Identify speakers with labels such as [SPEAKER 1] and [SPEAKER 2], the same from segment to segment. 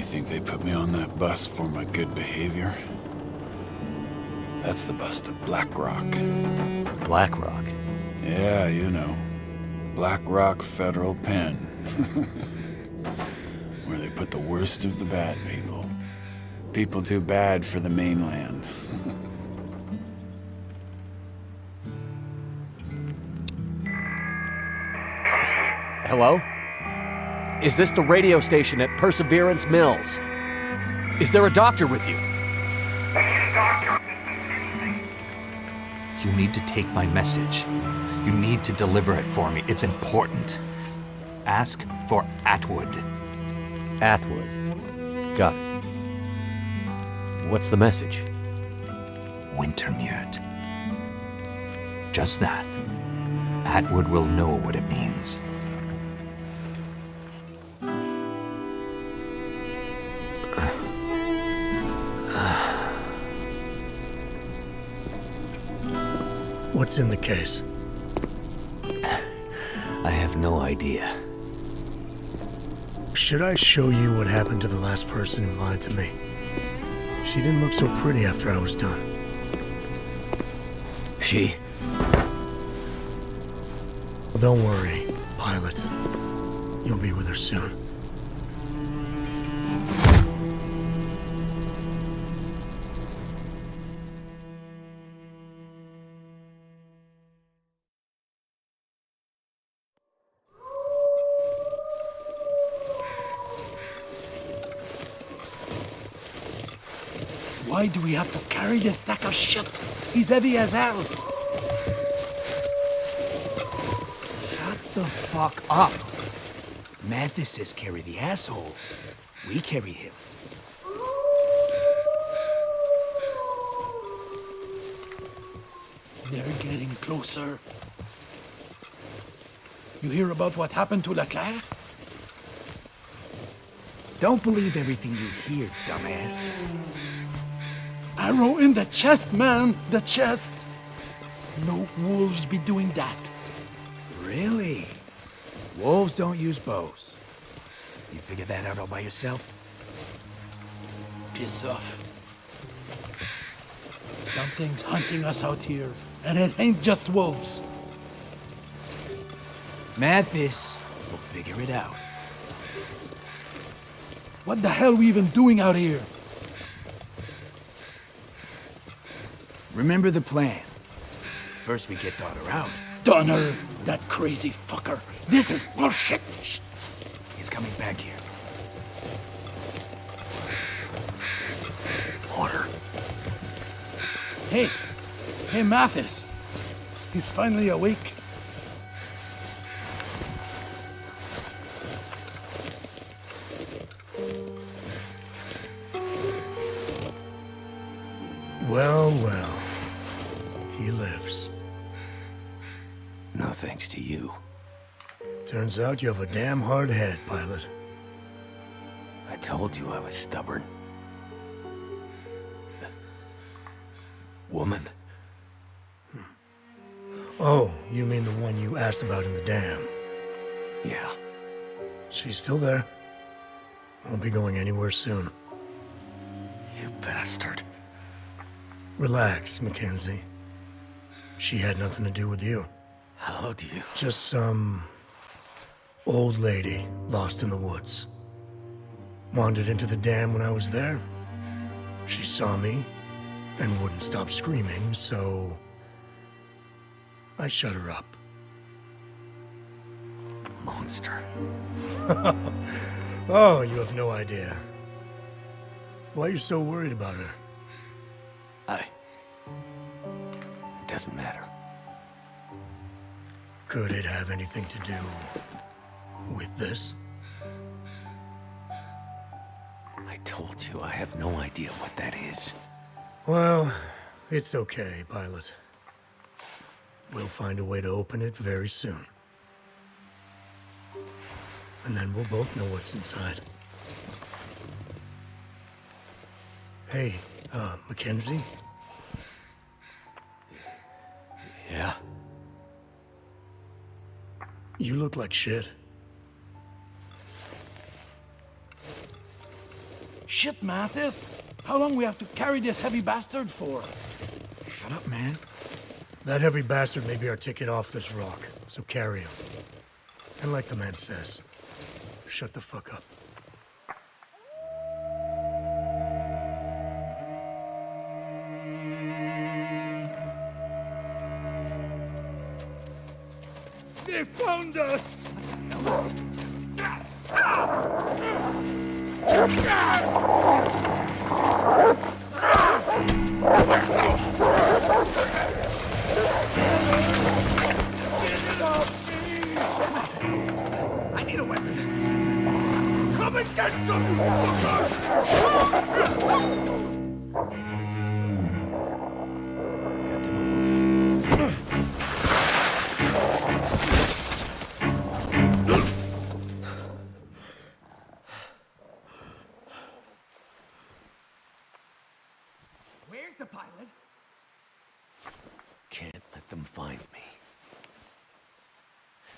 [SPEAKER 1] think they put me on that bus for my good behavior? That's the bus to Black Rock.
[SPEAKER 2] Black Rock?
[SPEAKER 1] Yeah, you know. Black Rock Federal Pen. Where they put the worst of the bad people. People too bad for the mainland.
[SPEAKER 2] Hello? Is this the radio station at Perseverance Mills? Is there a doctor with you? Doctor.
[SPEAKER 3] You need to take my message. You need to deliver it for me. It's important. Ask for Atwood.
[SPEAKER 2] Atwood. Got it. What's the message?
[SPEAKER 3] Wintermute. Just that. Atwood will know what it means.
[SPEAKER 4] What's in the case?
[SPEAKER 3] I have no idea.
[SPEAKER 4] Should I show you what happened to the last person who lied to me? She didn't look so pretty after I was done.
[SPEAKER 3] She?
[SPEAKER 4] Don't worry, pilot. You'll be with her soon.
[SPEAKER 5] Why do we have to carry this sack of shit? He's heavy as hell.
[SPEAKER 6] Shut the fuck up. Mathis says carry the asshole. We carry him.
[SPEAKER 5] They're getting closer. You hear about what happened to Leclerc?
[SPEAKER 6] Don't believe everything you hear, dumbass.
[SPEAKER 5] Arrow in the chest, man! The chest! No wolves be doing that.
[SPEAKER 6] Really? Wolves don't use bows. You figured that out all by yourself?
[SPEAKER 5] Piss off. Something's hunting us out here, and it ain't just wolves.
[SPEAKER 6] Mathis will figure it out.
[SPEAKER 5] What the hell are we even doing out here?
[SPEAKER 6] Remember the plan. First we get daughter out.
[SPEAKER 5] Donner, that crazy fucker. This is bullshit.
[SPEAKER 6] Shh. He's coming back here. Order.
[SPEAKER 5] Hey, hey, Mathis. He's finally awake.
[SPEAKER 4] Lives.
[SPEAKER 6] No thanks to you.
[SPEAKER 4] Turns out you have a damn hard head, pilot.
[SPEAKER 6] I told you I was stubborn. Woman.
[SPEAKER 4] Oh, you mean the one you asked about in the dam?
[SPEAKER 6] Yeah.
[SPEAKER 4] She's still there. Won't be going anywhere soon.
[SPEAKER 6] You bastard.
[SPEAKER 4] Relax, Mackenzie. She had nothing to do with you.
[SPEAKER 6] How do you...
[SPEAKER 4] Just some... old lady lost in the woods. Wandered into the dam when I was there. She saw me and wouldn't stop screaming, so... I shut her up.
[SPEAKER 6] Monster.
[SPEAKER 4] oh, you have no idea. Why are you so worried about her?
[SPEAKER 6] I... Doesn't matter.
[SPEAKER 4] Could it have anything to do with this?
[SPEAKER 6] I told you I have no idea what that is.
[SPEAKER 4] Well, it's okay, pilot. We'll find a way to open it very soon. And then we'll both know what's inside. Hey, uh, Mackenzie?
[SPEAKER 6] Yeah?
[SPEAKER 4] You look like shit.
[SPEAKER 5] shit, Mathis. How long we have to carry this heavy bastard for?
[SPEAKER 6] Shut up, man.
[SPEAKER 4] That heavy bastard may be our ticket off this rock, so carry him. And like the man says, shut the fuck up.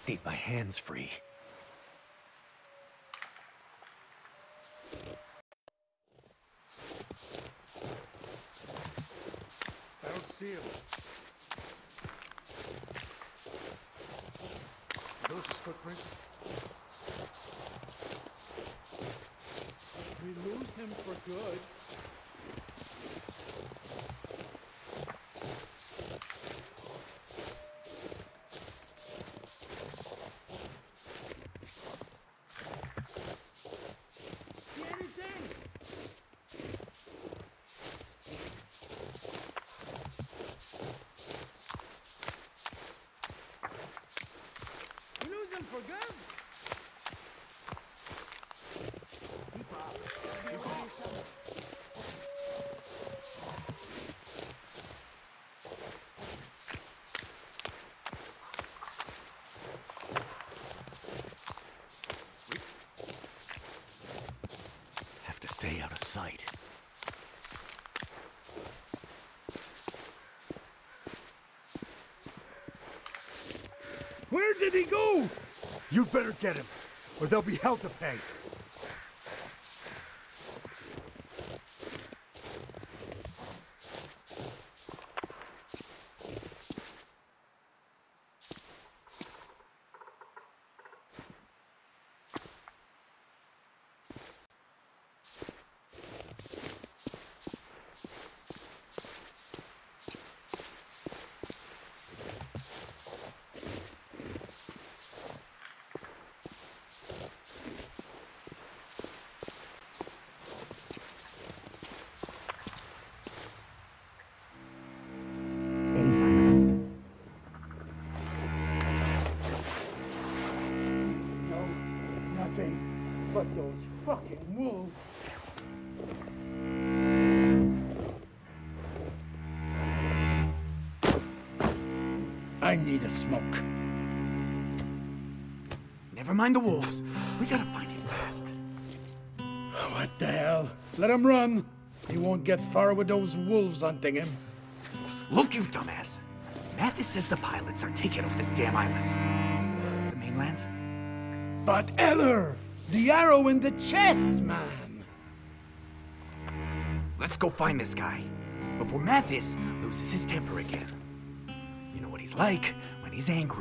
[SPEAKER 6] Need my hands free.
[SPEAKER 5] I don't see him. Those footprints? We lose him for good. See anything? We lose him for good?
[SPEAKER 6] Have to stay out of sight.
[SPEAKER 5] Where did he go? You better get him, or there'll be hell to pay. I need a smoke.
[SPEAKER 6] Never mind the wolves. We gotta find him fast.
[SPEAKER 5] What the hell? Let him run. He won't get far with those wolves hunting him.
[SPEAKER 6] Look, you dumbass. Mathis says the pilots are taking off this damn island. The mainland?
[SPEAKER 5] But Eller, the arrow in the chest, man.
[SPEAKER 6] Let's go find this guy before Mathis loses his temper again. He's like when he's angry.